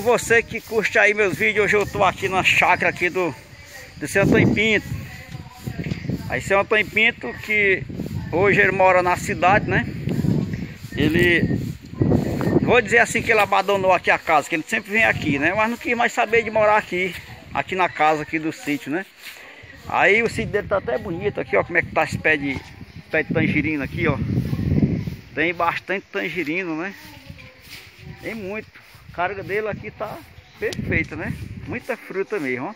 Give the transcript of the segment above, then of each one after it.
Você que curte aí meus vídeos, hoje eu tô aqui na chácara aqui do, do seu Antônio Pinto. Aí seu Antônio Pinto, que hoje ele mora na cidade, né? Ele, vou dizer assim que ele abandonou aqui a casa, que ele sempre vem aqui, né? Mas não quis mais saber de morar aqui, aqui na casa aqui do sítio, né? Aí o sítio dele tá até bonito aqui, ó, como é que tá esse pé de, pé de tangerina aqui, ó. Tem bastante tangerino, né? Tem muito. Carga dele aqui tá perfeita, né? Muita fruta mesmo, ó.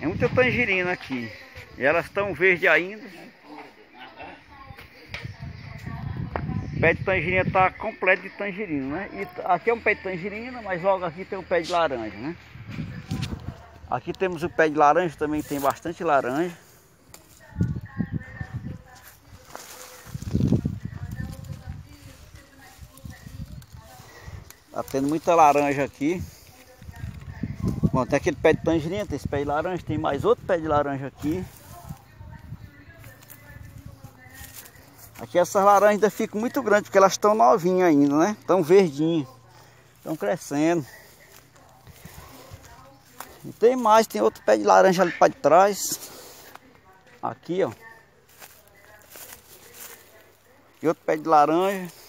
É muita tangerina aqui. E elas estão verdes ainda. O pé de tangerina tá completo de tangerina, né? E aqui é um pé de tangerina, mas logo aqui tem um pé de laranja, né? Aqui temos o pé de laranja, também tem bastante laranja. Tendo muita laranja aqui. Bom, tem aquele pé de tangerina, tem esse pé de laranja, tem mais outro pé de laranja aqui. Aqui essas laranjas ainda ficam muito grandes, porque elas estão novinhas ainda, né? Estão verdinhas. Estão crescendo. E tem mais, tem outro pé de laranja ali para trás. Aqui, ó. E outro pé de laranja.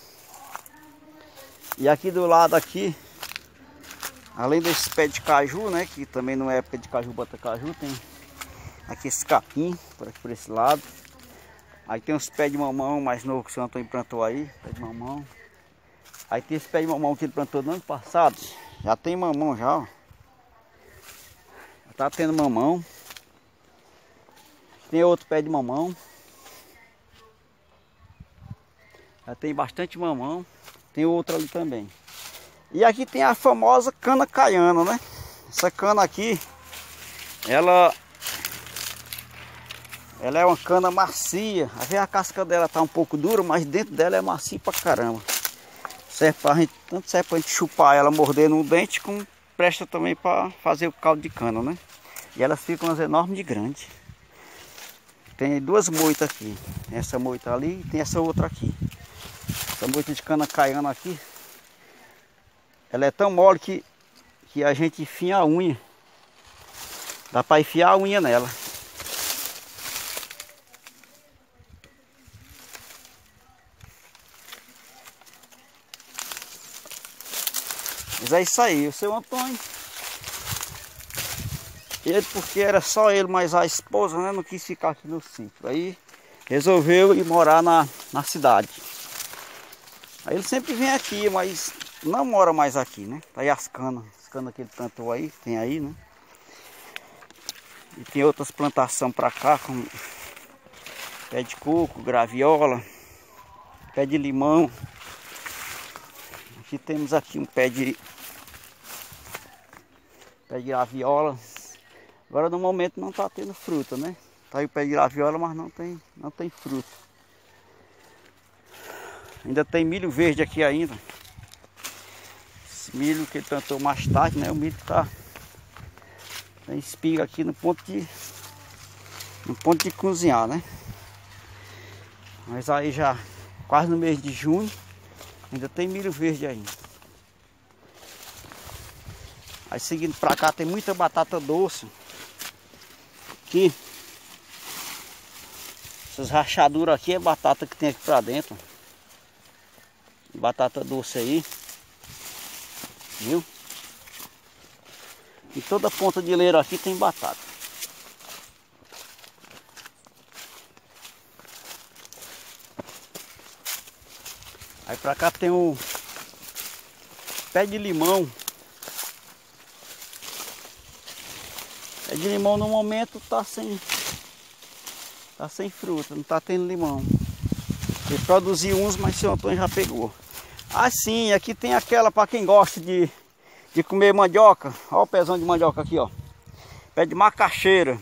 E aqui do lado aqui, além desse pé de caju, né, que também não é pé de caju, bota caju, tem aqui esse capim, por aqui por esse lado. Aí tem uns pés de mamão mais novo que o senhor Antônio plantou aí, pé de mamão. Aí tem esse pé de mamão que ele plantou no ano passado, já tem mamão já, ó. Já tá tendo mamão. Tem outro pé de mamão. Já tem bastante mamão. Tem outra ali também. E aqui tem a famosa cana caiana, né? Essa cana aqui, ela ela é uma cana macia. Às vezes a casca dela tá um pouco dura, mas dentro dela é macia pra caramba. Serve pra gente, tanto serve pra gente chupar ela, morder no dente, como presta também para fazer o caldo de cana, né? E elas ficam umas enormes de grande. Tem duas moitas aqui. Essa moita ali e tem essa outra aqui. Essa moita de cana caiana aqui, ela é tão mole que, que a gente enfia a unha. Dá para enfiar a unha nela. Mas é isso aí, o seu Antônio. Ele porque era só ele, mas a esposa né, não quis ficar aqui no sítio. Aí resolveu ir morar na, na cidade. Ele sempre vem aqui, mas não mora mais aqui, né? Tá aí as canas, as canas que ele plantou aí, tem aí, né? E tem outras plantações para cá, como pé de coco, graviola, pé de limão. Aqui temos aqui um pé de pé de graviola. Agora no momento não está tendo fruta, né? Tá aí o pé de graviola, mas não tem, não tem fruta. Ainda tem milho verde aqui ainda. Esse milho que plantou mais tarde, né? O milho tá tem espiga aqui no ponto de no ponto de cozinhar, né? Mas aí já quase no mês de junho ainda tem milho verde ainda. Aí seguindo pra cá tem muita batata doce. Aqui. Essas rachaduras aqui é batata que tem aqui pra dentro batata doce aí. Viu? E toda ponta de leiro aqui tem batata. Aí pra cá tem o pé de limão. Pé de limão no momento tá sem tá sem fruta, não tá tendo limão. Ele produziu uns, mas seu Antônio já pegou. Assim, aqui tem aquela para quem gosta de, de comer mandioca. Olha o pezão de mandioca aqui, ó. Pé de macaxeira.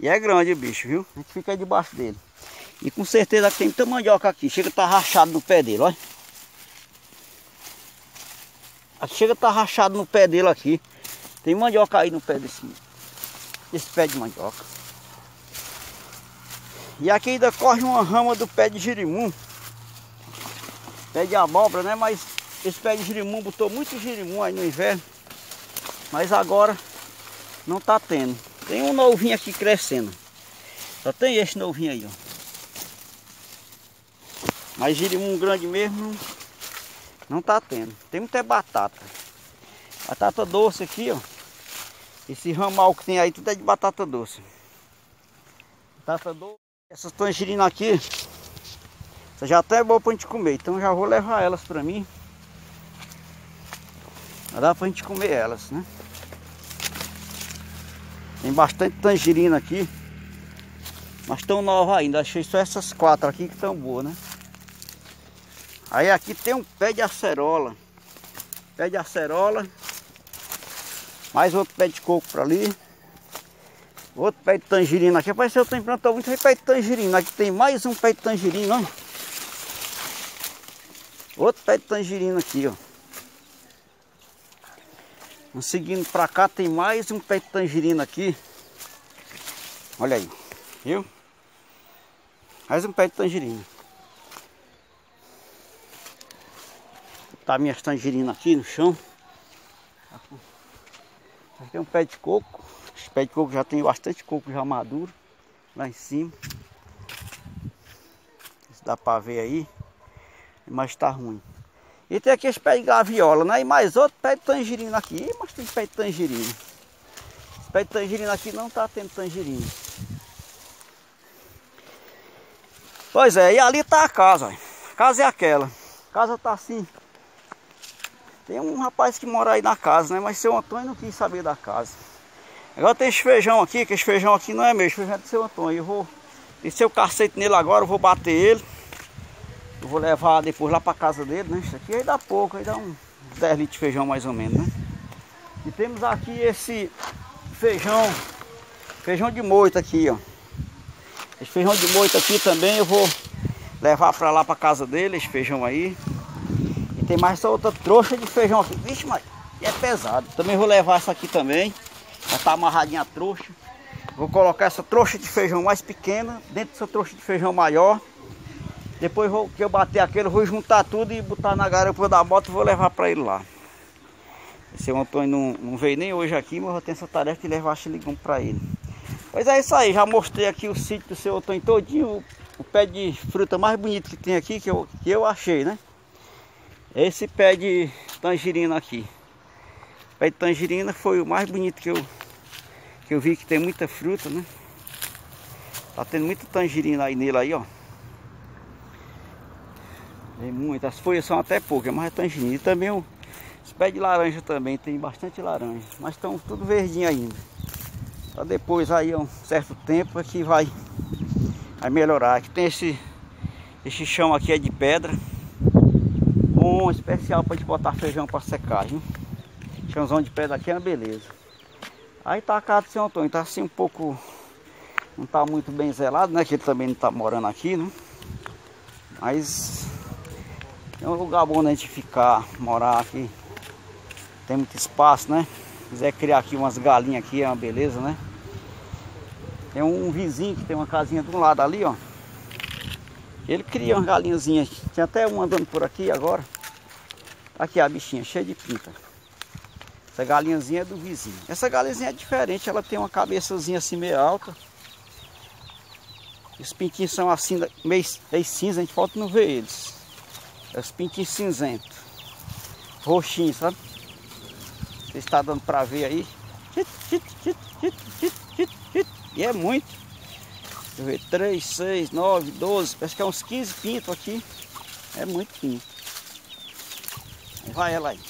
E é grande o bicho, viu? A gente fica aí debaixo dele. E com certeza tem muita mandioca aqui. Chega a tá rachado no pé dele, olha. Aqui chega a tá rachado no pé dele aqui. Tem mandioca aí no pé desse, desse pé de mandioca. E aqui ainda corre uma rama do pé de girimum pé de abóbora, né? Mas esse pé de girimum botou muito girimum aí no inverno. Mas agora não tá tendo. Tem um novinho aqui crescendo. Só tem esse novinho aí, ó. Mas girimum grande mesmo não tá tendo. Tem muita batata. Batata doce aqui, ó. Esse ramal que tem aí tudo é de batata doce. Batata doce. Essas tangerinas aqui, essa já até é boa pra gente comer. Então já vou levar elas pra mim. Dá pra gente comer elas, né? Tem bastante tangerina aqui. Mas estão novas ainda. Achei só essas quatro aqui que estão boas, né? Aí aqui tem um pé de acerola. Pé de acerola. Mais outro pé de coco para ali. Outro pé de tangerina aqui. Parece eu tenho plantado muito pé de tangerina. Aqui tem mais um pé de tangerina, olha. Outro pé de tangerina aqui, ó. Seguindo para cá tem mais um pé de tangerina aqui. Olha aí, viu? Mais um pé de tangerina. Tá minhas tangerinas aqui no chão. Aqui é um pé de coco. Esse pé de coco já tem bastante coco já maduro. Lá em cima. Se dá pra ver aí. Mas tá ruim. E tem aqui esse pé de gaviola, né? E mais outro pé de tangerina aqui. Mas tem pé de tangerina. Esse pé de tangerina aqui não tá tendo tangerina. Pois é, e ali tá a casa. A casa é aquela. A casa tá assim. Tem um rapaz que mora aí na casa, né? Mas seu Antônio não quis saber da casa. Agora tem esse feijão aqui, que esse feijão aqui não é meu, esse feijão é do seu Antônio. Eu vou descer o cacete nele agora, eu vou bater ele. Eu vou levar depois lá pra casa dele, né? Isso aqui aí dá pouco, aí dá uns 10 litros de feijão mais ou menos, né? E temos aqui esse feijão, feijão de moita aqui, ó. Esse feijão de moita aqui também eu vou levar pra lá pra casa dele, esse feijão aí. Tem mais essa outra trouxa de feijão aqui. Vixe, mas é pesado. Também vou levar essa aqui também. Já tá amarradinha a trouxa. Vou colocar essa trouxa de feijão mais pequena dentro dessa trouxa de feijão maior. Depois vou, que eu bater aquele, vou juntar tudo e botar na garupa da moto e vou levar para ele lá. Esse Antônio não, não veio nem hoje aqui, mas eu tenho essa tarefa de levar xiligume para ele. Pois é isso aí, já mostrei aqui o sítio do seu Antônio todinho, o, o pé de fruta mais bonito que tem aqui, que eu, que eu achei, né? Esse pé de tangerina aqui. O pé de tangerina foi o mais bonito que eu, que eu vi que tem muita fruta, né? Tá tendo muita tangerina aí nele aí, ó. Tem muitas, as folhas são até poucas, mas é tangerina. E também o, os pés de laranja também, tem bastante laranja. Mas estão tudo verdinho ainda. Só depois aí, um certo tempo, é que vai, vai melhorar. Aqui tem esse, esse chão aqui é de pedra bom, especial para gente botar feijão para secar, viu? Chãozão de pedra aqui é uma beleza. Aí tá a casa do seu Antônio, tá assim um pouco... Não tá muito bem zelado, né? Que ele também não tá morando aqui, né? Mas... É um lugar bom da gente ficar, morar aqui. Tem muito espaço, né? Se quiser criar aqui umas galinhas aqui, é uma beleza, né? Tem um vizinho que tem uma casinha um lado ali, ó. Ele cria umas galinhazinhas. Tinha até um andando por aqui agora. Aqui a bichinha, cheia de pinta. Essa galinhazinha é do vizinho. Essa galinhazinha é diferente, ela tem uma cabeçazinha assim meio alta. Os pintinhos são assim, meio, meio cinza, a gente pode não ver eles. É os pintinhos cinzentos. Roxinhos, sabe? Você está dando para ver aí. E é muito. Deixa eu ver, 3, 6, 9, 12, parece que é uns 15 pintos aqui. É muito pinto. Vai ela aí.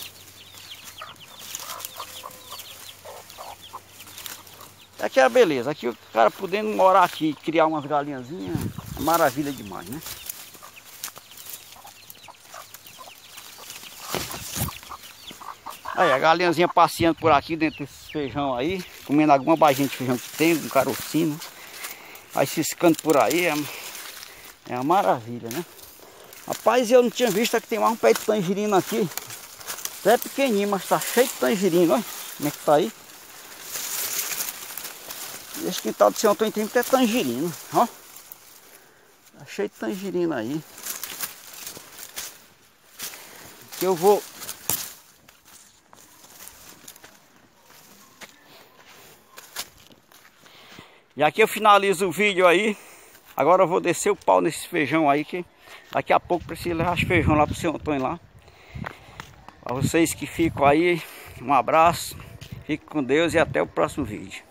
Aqui é a beleza. Aqui o cara podendo morar aqui, criar umas galinhazinhas, é maravilha demais, né? Aí, a galinhazinha passeando por aqui dentro desse feijão aí, comendo alguma baginha de feijão que tem, um carocinho. Aí ciscando por aí, é, é uma maravilha, né? Rapaz, eu não tinha visto que tem mais um pé de tangerina aqui. É pequenininho, mas tá cheio de tangerina, olha como é que tá aí. Esse quintal do Senhor Antônio tem até tangerina, ó. Tá cheio de tangerina aí. aqui eu vou E aqui eu finalizo o vídeo aí. Agora eu vou descer o pau nesse feijão aí que daqui a pouco preciso levar feijão lá pro seu Antônio lá. Para vocês que ficam aí, um abraço, fique com Deus e até o próximo vídeo.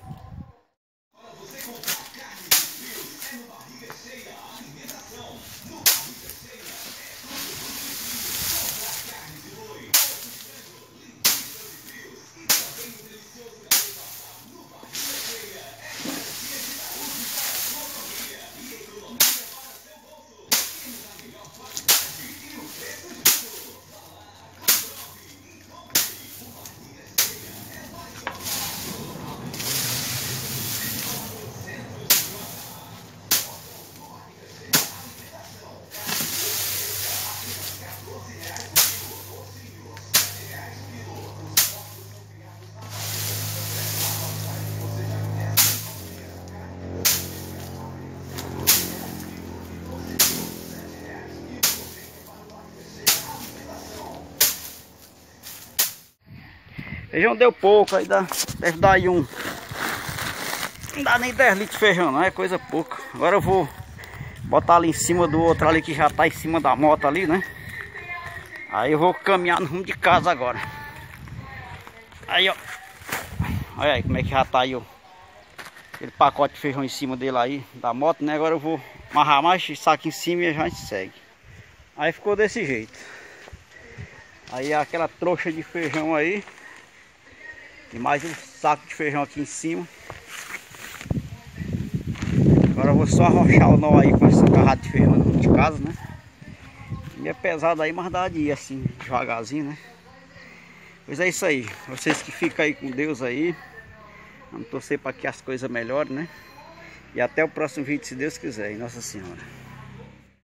Feijão deu pouco, aí dá, deve dar aí um... Não dá nem 10 litros de feijão não, é coisa pouca. Agora eu vou botar ali em cima do outro ali que já tá em cima da moto ali, né? Aí eu vou caminhar no rumo de casa agora. Aí, ó. Olha aí como é que já tá aí, ó. Aquele pacote de feijão em cima dele aí, da moto, né? Agora eu vou amarrar mais esse saco em cima e a gente segue. Aí ficou desse jeito. Aí aquela trouxa de feijão aí. E mais um saco de feijão aqui em cima. Agora eu vou só arrochar o nó aí com essa carrada de feijão de casa, né? E é pesado aí, mas dá de ir assim, devagarzinho, né? Pois é isso aí. Vocês que ficam aí com Deus aí. Vamos torcer para que as coisas melhorem, né? E até o próximo vídeo, se Deus quiser, Nossa Senhora.